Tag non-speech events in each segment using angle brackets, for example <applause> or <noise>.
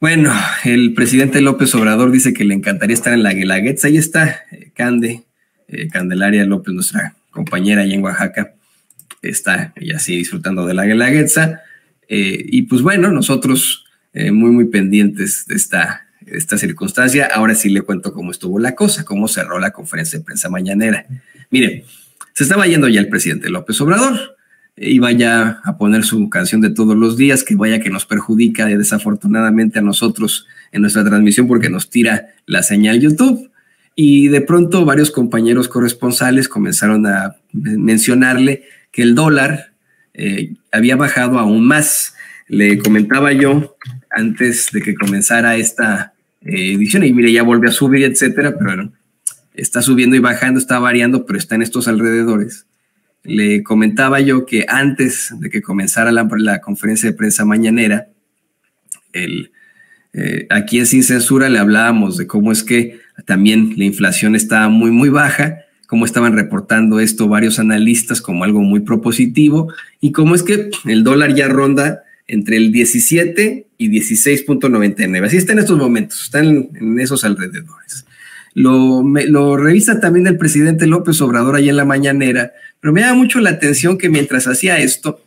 Bueno, el presidente López Obrador dice que le encantaría estar en la Guelaguetza. Ahí está eh, Cande, eh, Candelaria López, nuestra compañera allá en Oaxaca. Está ella así disfrutando de la Guelaguetza. Eh, y pues bueno, nosotros muy, muy pendientes de esta, esta circunstancia. Ahora sí le cuento cómo estuvo la cosa, cómo cerró la conferencia de prensa mañanera. Mire, se estaba yendo ya el presidente López Obrador iba ya a poner su canción de todos los días, que vaya que nos perjudica desafortunadamente a nosotros en nuestra transmisión porque nos tira la señal YouTube. Y de pronto varios compañeros corresponsales comenzaron a mencionarle que el dólar eh, había bajado aún más. Le comentaba yo antes de que comenzara esta eh, edición, y mire, ya volvió a subir, etcétera, pero está subiendo y bajando, está variando, pero está en estos alrededores le comentaba yo que antes de que comenzara la, conferencia de prensa mañanera, el, eh, aquí en Sin Censura le hablábamos de cómo es que también la inflación estaba muy, muy baja, cómo estaban reportando esto varios analistas como algo muy propositivo y cómo es que el dólar ya ronda entre el 17 y 16.99. Así está en estos momentos, están en esos alrededores. Lo, revisa también el presidente López Obrador ahí en la mañanera, pero me da mucho la atención que mientras hacía esto,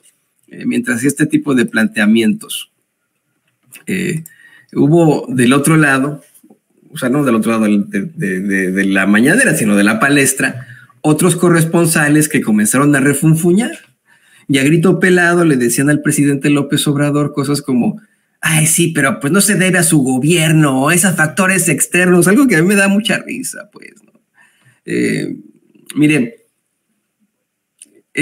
eh, mientras hacía este tipo de planteamientos, eh, hubo del otro lado, o sea, no del otro lado de, la mañanera, sino de la palestra, otros corresponsales que comenzaron a refunfuñar. Y a grito pelado le decían al presidente López Obrador cosas como, ay, sí, pero pues no se debe a su gobierno, o esos factores externos, algo que a mí me da mucha risa, pues. ¿no? Eh, miren,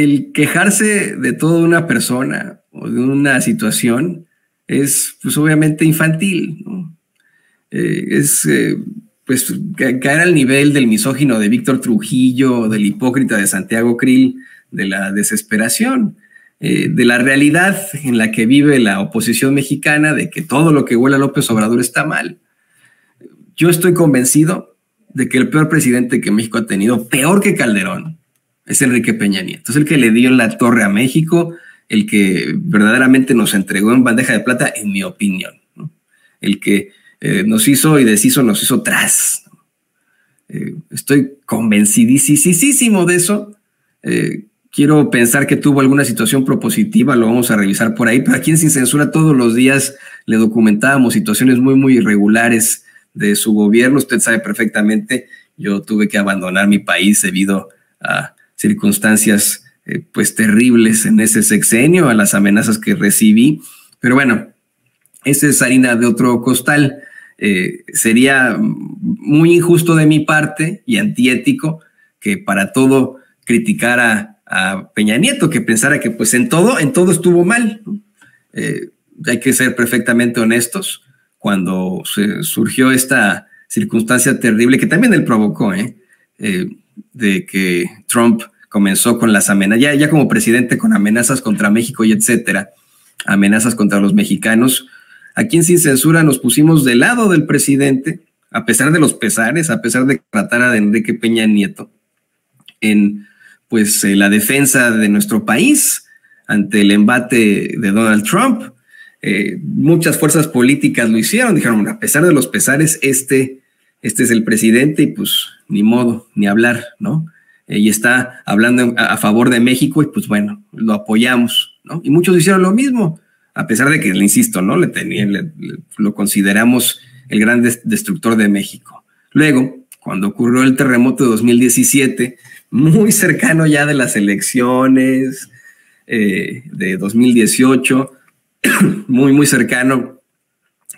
el quejarse de toda una persona o de una situación es, pues obviamente infantil, ¿no? Eh, es, eh, pues, caer al nivel del misógino de Víctor Trujillo, del hipócrita de Santiago Krill, de la desesperación. Eh, de la realidad en la que vive la oposición mexicana, de que todo lo que huele a López Obrador está mal. Yo estoy convencido de que el peor presidente que México ha tenido, peor que Calderón, es Enrique Peña Nieto. Es el que le dio la torre a México, el que verdaderamente nos entregó en bandeja de plata, en mi opinión. El que eh, nos hizo y deshizo, nos hizo tras. Eh, estoy convencidísimo de eso. Quiero pensar que tuvo alguna situación propositiva, lo vamos a revisar por ahí, pero aquí en Sin Censura todos los días le documentábamos situaciones muy, muy irregulares de su gobierno. Usted sabe perfectamente, yo tuve que abandonar mi país debido a circunstancias eh, pues terribles en ese sexenio, a las amenazas que recibí. Pero bueno, esa es harina de otro costal. Eh, sería muy injusto de mi parte y antiético que para todo criticara a Peña Nieto, que pensara que pues en todo, en todo estuvo mal. Eh, hay que ser perfectamente honestos. Cuando surgió esta circunstancia terrible que también él provocó, ¿eh? De que Trump comenzó con las amenazas, ya, ya como presidente con amenazas contra México y etcétera, amenazas contra los mexicanos. Aquí en Sin Censura nos pusimos del lado del presidente, a pesar de los pesares, a pesar de que tratara de Enrique Peña Nieto, en pues eh, la defensa de nuestro país ante el embate de Donald Trump. Eh, muchas fuerzas políticas lo hicieron, dijeron, a pesar de los pesares, este, este es el presidente y pues ni modo, ni hablar, ¿no? Eh, y está hablando a, favor de México y pues bueno, lo apoyamos, ¿no? Y muchos hicieron lo mismo, a pesar de que, le insisto, ¿no? Le, tenían, lo consideramos el gran destructor de México. Luego, cuando ocurrió el terremoto de 2017, muy cercano ya de las elecciones eh, de 2018, <coughs> muy, muy cercano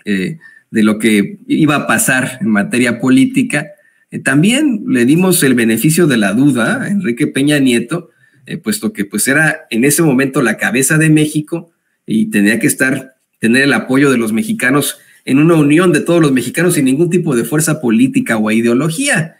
eh, de lo que iba a pasar en materia política. Eh, también le dimos el beneficio de la duda a Enrique Peña Nieto, puesto que pues era en ese momento la cabeza de México y tenía que estar, tener el apoyo de los mexicanos en una unión de todos los mexicanos sin ningún tipo de fuerza política o ideología.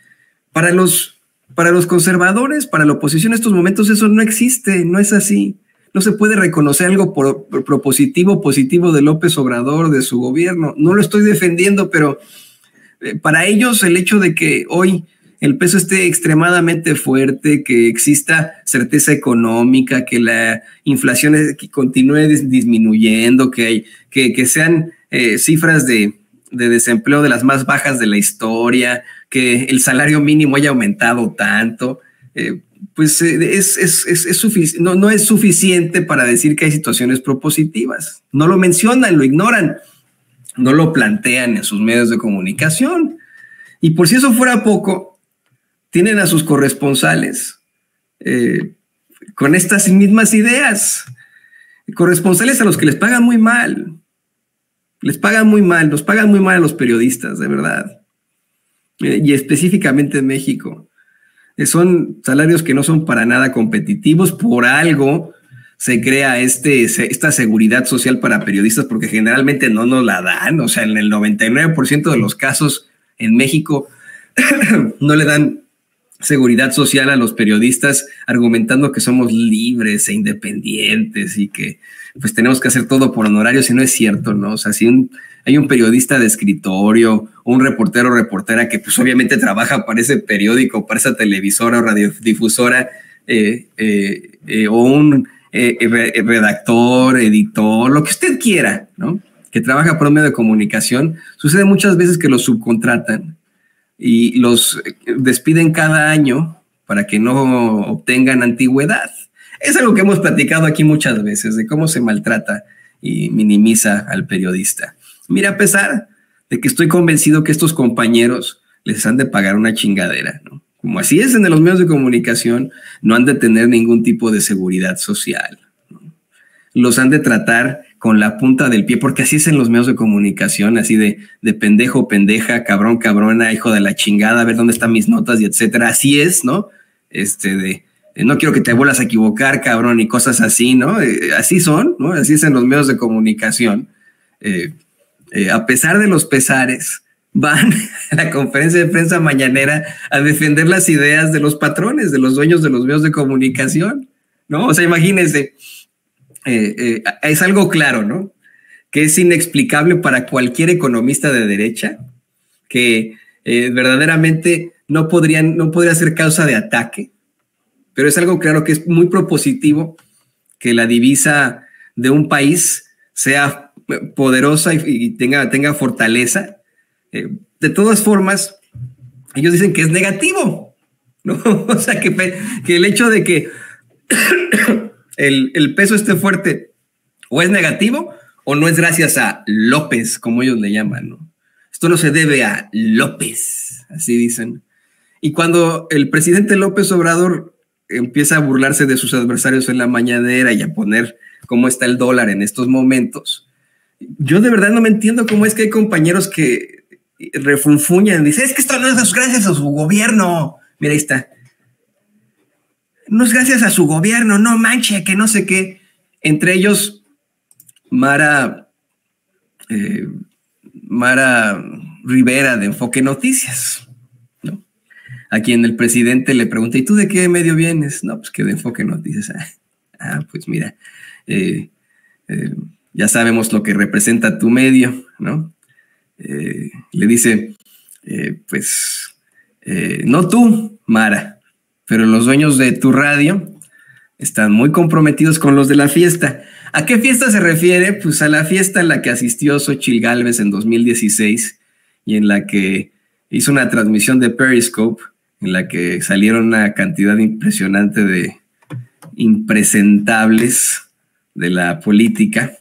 Para los para los conservadores, para la oposición en estos momentos eso no existe, no es así. No se puede reconocer algo propositivo, positivo de López Obrador, de su gobierno. No lo estoy defendiendo, pero eh, para ellos el hecho de que hoy el peso esté extremadamente fuerte, que exista certeza económica, que la inflación continúe disminuyendo, que, sean cifras de, desempleo de las más bajas de la historia, que el salario mínimo haya aumentado tanto, pues es, es, no, no es suficiente para decir que hay situaciones propositivas. No lo mencionan, lo ignoran, no lo plantean en sus medios de comunicación. Y por si eso fuera poco, tienen a sus corresponsales eh, con estas mismas ideas. Corresponsales a los que les pagan muy mal. Les pagan muy mal, nos pagan muy mal a los periodistas, de verdad. Eh, y específicamente en México. Eh, son salarios que no son para nada competitivos. Por algo se crea este, esta seguridad social para periodistas porque generalmente no nos la dan. O sea, en el 99% de los casos en México <clears throat> no le dan seguridad social a los periodistas argumentando que somos libres e independientes y que pues tenemos que hacer todo por honorarios y no es cierto, ¿no? O sea, si un, hay un periodista de escritorio un reportero o reportera que pues obviamente trabaja para ese periódico, para esa televisora o radiodifusora eh, eh, eh, o un redactor, editor, lo que usted quiera, ¿no? Que trabaja por un medio de comunicación, sucede muchas veces que los subcontratan y los despiden cada año para que no obtengan antigüedad. Es algo que hemos platicado aquí muchas veces, de cómo se maltrata y minimiza al periodista. Mira, a pesar de que estoy convencido que estos compañeros les han de pagar una chingadera, ¿no? Como así es en los medios de comunicación, no han de tener ningún tipo de seguridad social. Los han de tratar con la punta del pie, porque así es en los medios de comunicación, así de, de pendejo, pendeja, cabrón, cabrona, hijo de la chingada, a ver dónde están mis notas y etcétera. Así es, ¿no? Este de, no quiero que te vuelvas a equivocar, cabrón, y cosas así, ¿no? Eh, así son, ¿no? Así es en los medios de comunicación. Eh, eh, a pesar de los pesares, van <laughs> a la conferencia de prensa mañanera a defender las ideas de los patrones, de los dueños de los medios de comunicación, ¿no? O sea, imagínense, es algo claro, ¿no? Que es inexplicable para cualquier economista de derecha que verdaderamente no, podrían, no podría ser causa de ataque pero es algo claro que es muy propositivo que la divisa de un país sea poderosa y, tenga, tenga fortaleza. Eh, de todas formas, ellos dicen que es negativo, ¿no? <laughs> O sea, que, que el hecho de que <coughs> el, el, peso esté fuerte o es negativo o no es gracias a López, como ellos le llaman, ¿no? Esto no se debe a López, así dicen. Y cuando el presidente López Obrador empieza a burlarse de sus adversarios en la mañanera y a poner cómo está el dólar en estos momentos. Yo de verdad no me entiendo cómo es que hay compañeros que refunfuñan, dicen, es que esto no es gracias a su gobierno. Mira, ahí está. No es gracias a su gobierno, no manche, que no sé qué. Entre ellos, Mara, eh, Mara Rivera de Enfoque Noticias a quien el presidente le pregunta, ¿y tú de qué medio vienes? No, pues que de enfoque noticias. <laughs> Ah, pues mira, eh, eh, ya sabemos lo que representa tu medio, ¿no? Eh, le dice, pues, no tú, Mara, pero los dueños de tu radio están muy comprometidos con los de la fiesta. ¿A qué fiesta se refiere? Pues a la fiesta en la que asistió Xochil Gálvez en 2016 y en la que hizo una transmisión de Periscope en la que salieron una cantidad impresionante de impresentables de la política,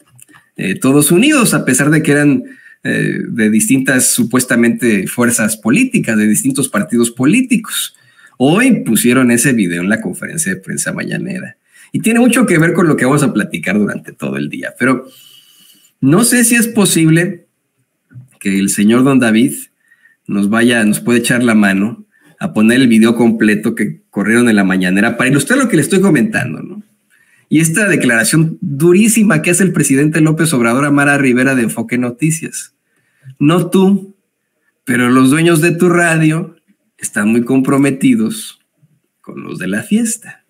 eh, todos unidos, a pesar de que eran eh, de distintas supuestamente fuerzas políticas, de distintos partidos políticos. Hoy pusieron ese video en la conferencia de prensa mañanera. Y tiene mucho que ver con lo que vamos a platicar durante todo el día. Pero no sé si es posible que el señor Don David nos vaya, nos puede echar la mano a poner el video completo que corrieron en la mañanera para ilustrar lo que le estoy comentando, ¿no? Y esta declaración durísima que hace el presidente López Obrador a Mara Rivera de Enfoque Noticias. No tú, pero los dueños de tu radio están muy comprometidos con los de la fiesta.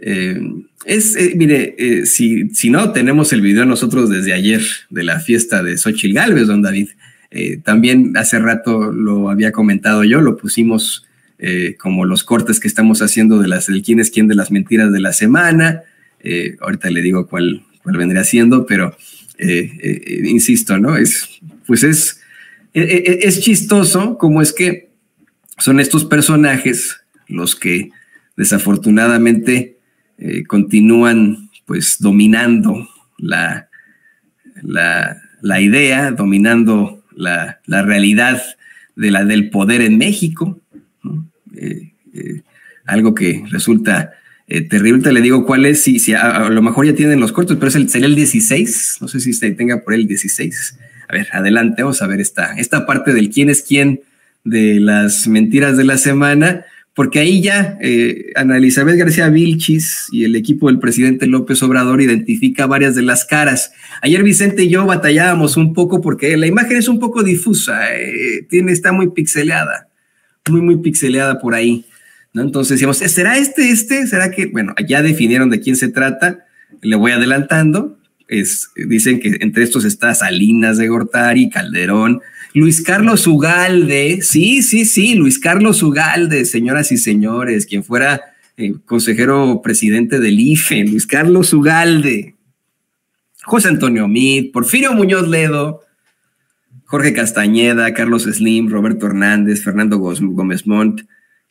Eh, es, eh, mire, eh, si, si no, tenemos el video nosotros desde ayer de la fiesta de Xochitl Galvez, don David. También hace rato lo había comentado yo, lo pusimos como los cortes que estamos haciendo de las quién es quién de las mentiras de la semana. Eh, ahorita le digo cuál, cuál vendría siendo, pero insisto, ¿no? Es, pues es, es chistoso como es que son estos personajes los que desafortunadamente continúan pues dominando la, la, idea, dominando la, realidad de la, del poder en México, eh, eh, algo que resulta eh, terrible. Te le digo cuál es, si, si a, lo mejor ya tienen los cortos, pero es el, sería el 16, no sé si se tenga por el 16. A ver, adelante, vamos a ver esta, esta parte del quién es quién de las mentiras de la semana porque ahí ya eh, Ana Elizabeth García Vilchis y el equipo del presidente López Obrador identifica varias de las caras. Ayer Vicente y yo batallábamos un poco porque la imagen es un poco difusa, eh, tiene, está muy pixeleada, muy, muy pixeleada por ahí. ¿No? Entonces decíamos, ¿será este, este? ¿Será que, bueno, ya definieron de quién se trata? Le voy adelantando. Es, dicen que entre estos está Salinas de Gortari, Calderón, Luis Carlos Ugalde, sí, sí, sí, Luis Carlos Ugalde, señoras y señores, quien fuera eh, consejero presidente del IFE, Luis Carlos Ugalde, José Antonio Mit, Porfirio Muñoz Ledo, Jorge Castañeda, Carlos Slim, Roberto Hernández, Fernando Gómez Montt,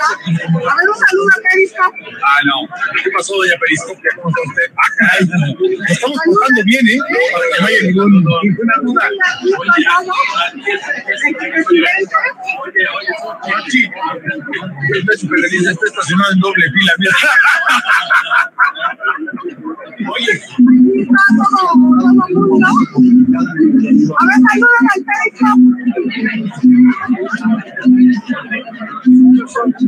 A ver, un saludo a Periscope. Ah, no. ¿Qué pasó, doña Periscope? ¿Cómo está usted? Ah, estamos portando bien, ¿eh? Para que no haya ningún, ninguna duda. Oye, feliz, estoy estacionado en doble fila, mira. Oye. A ver, saludos al ¿Estás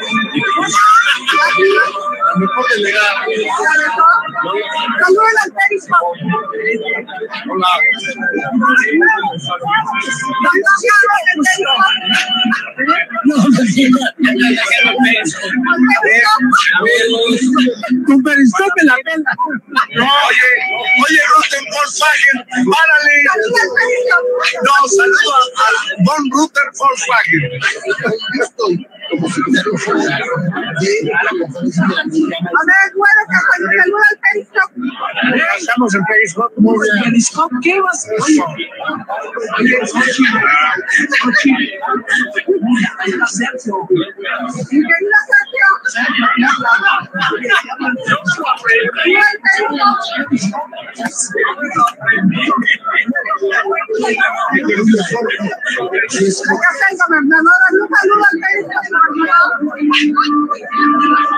you Saludos al Periscope. Hola. La pela. Oye, oye, Rutten Volkswagen, párale. No, saludo a Don Rutter Volkswagen. Yo estoy como secretario a ver, bueno, que saluda al Periscope. Estamos en Periscope. ¿Periscope qué vas a hacer?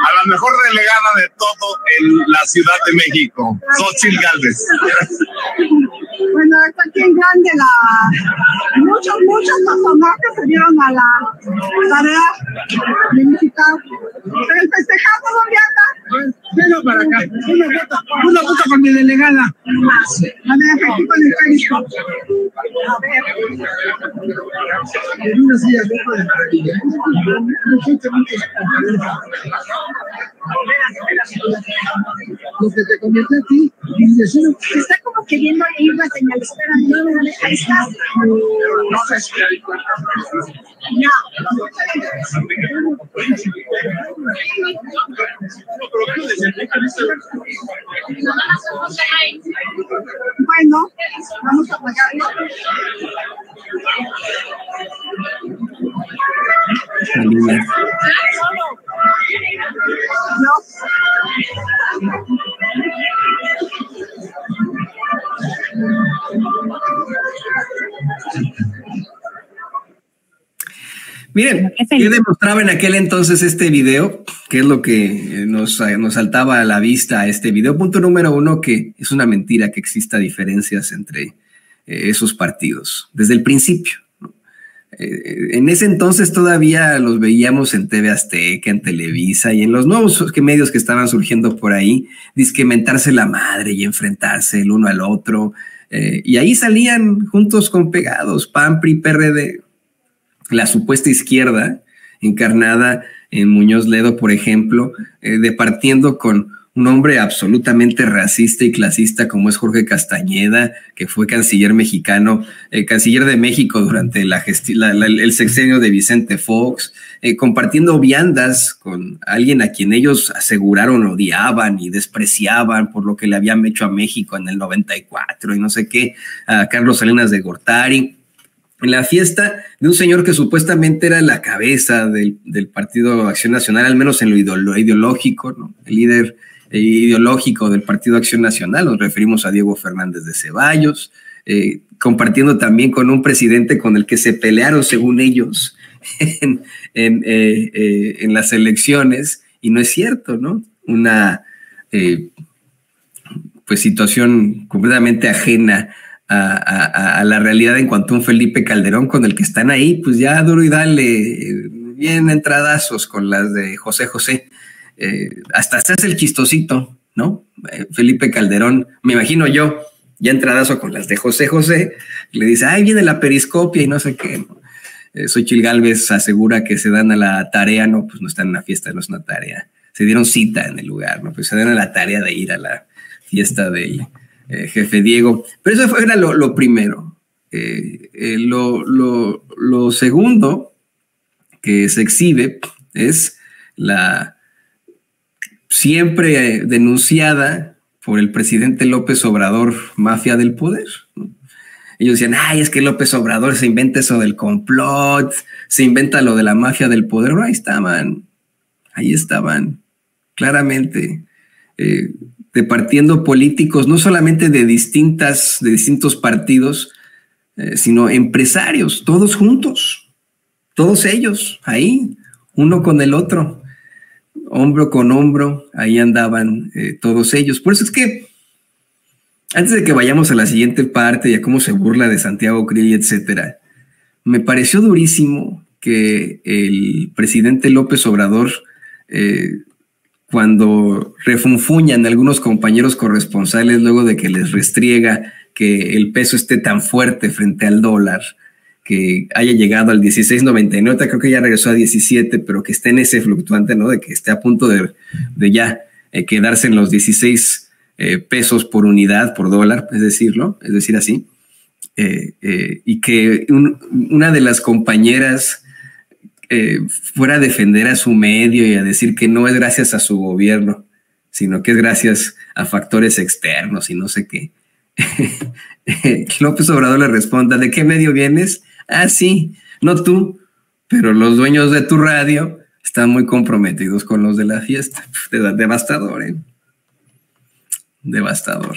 A la mejor delegada de todo en la Ciudad de México, Xochitl Galvez. Bueno, está aquí en grande la... Muchos, muchos personajes se dieron a la tarea de visitar. Pero el festejado, ¿dónde anda? Venga para acá, una foto, una foto con mi delegada. A ver, aquí con el. A ver. En una silla de maravilla. Lo que te comenté a ti, está como queriendo ir la señal. Espera, ahí está. No Miren, ¿qué demostraba en aquel entonces este video? ¿Qué es lo que nos, nos saltaba a la vista este video? Punto número uno, que es una mentira que exista diferencias entre eh, esos partidos, desde el principio. Eh, en ese entonces todavía los veíamos en TV Azteca, en Televisa y en los nuevos medios que estaban surgiendo por ahí, disquementarse la madre y enfrentarse el uno al otro. Eh, y ahí salían juntos con pegados, PAN, PRI, PRD, la supuesta izquierda, encarnada en Muñoz Ledo, por ejemplo, eh, departiendo con un hombre absolutamente racista y clasista como es Jorge Castañeda, que fue canciller mexicano, eh, canciller de México durante el sexenio de Vicente Fox, eh, compartiendo viandas con alguien a quien ellos aseguraron odiaban y despreciaban por lo que le habían hecho a México en el 94 y no sé qué, a Carlos Salinas de Gortari en la fiesta de un señor que supuestamente era la cabeza del, Partido Acción Nacional, al menos en lo ideológico, ¿no? el líder eh, ideológico del Partido Acción Nacional, nos referimos a Diego Fernández de Ceballos, eh, compartiendo también con un presidente con el que se pelearon, según ellos, <laughs> en, eh, en, las elecciones, y no es cierto, ¿no? Una pues situación completamente ajena a, la realidad en cuanto a un Felipe Calderón con el que están ahí, pues ya duro y dale, bien entradazos con las de José José. Eh, hasta se hace el chistosito, ¿no? Eh, Felipe Calderón, me imagino yo, ya entradazo con las de José José, le dice, ay, viene la periscopia y no sé qué. ¿no? Eh, Xochil Galvez asegura que se dan a la tarea, no, pues no están en la fiesta, no es una tarea. Se dieron cita en el lugar, ¿no? Pues se dan a la tarea de ir a la fiesta de eh, jefe Diego. Pero eso era lo, primero. Eh, eh, lo, segundo que se exhibe es la siempre denunciada por el presidente López Obrador mafia del poder. Ellos decían, ay, es que López Obrador se inventa eso del complot, se inventa lo de la mafia del poder. ahí estaban, ahí estaban, claramente partiendo políticos, no solamente de distintas, de distintos partidos, eh, sino empresarios, todos juntos, todos ellos, ahí, uno con el otro, hombro con hombro, ahí andaban eh, todos ellos. Por eso es que, antes de que vayamos a la siguiente parte y a cómo se burla de Santiago Krill, etcétera, me pareció durísimo que el presidente López Obrador eh, cuando refunfuñan algunos compañeros corresponsales luego de que les restriega que el peso esté tan fuerte frente al dólar, que haya llegado al 16.99, creo que ya regresó a 17, pero que esté en ese fluctuante, ¿no? De que esté a punto de, ya eh, quedarse en los 16 eh, pesos por unidad, por dólar, es decirlo, es decir, así. Eh, y que una de las compañeras eh, fuera a defender a su medio y a decir que no es gracias a su gobierno, sino que es gracias a factores externos y no sé qué. <laughs> López Obrador le responda, ¿de qué medio vienes? Ah, sí, no tú, pero los dueños de tu radio están muy comprometidos con los de la fiesta. <laughs> Devastador, ¿eh? Devastador.